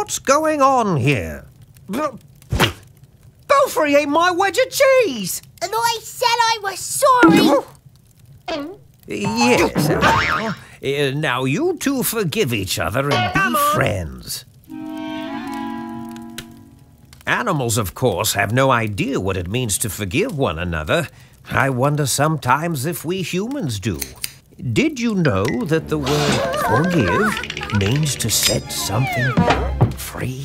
What's going on here? Belfry ate my wedge of cheese! And I said I was sorry! Yes. uh, uh, now you two forgive each other and be friends. Animals, of course, have no idea what it means to forgive one another. I wonder sometimes if we humans do. Did you know that the word forgive means to set something free?